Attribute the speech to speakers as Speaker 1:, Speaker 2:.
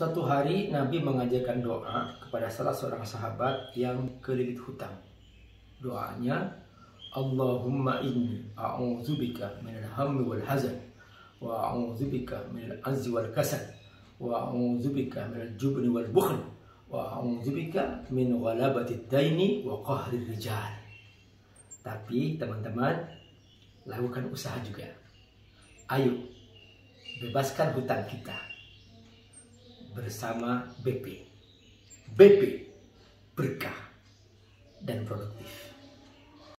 Speaker 1: Suatu hari Nabi mengajarkan doa kepada salah seorang sahabat yang kelilit hutang. Doanya, Allahumma inni a'udzubika minal hammi wal hazan wa a'udzubika minal azzi wal kasal wa a'udzubika minal jubni wal bukhl wa a'udzubika min ghalabati daini wa qahri rijal. Tapi teman-teman, lakukan usaha juga. Ayo, bebaskan hutang kita bersama BP. BP berkah dan produktif.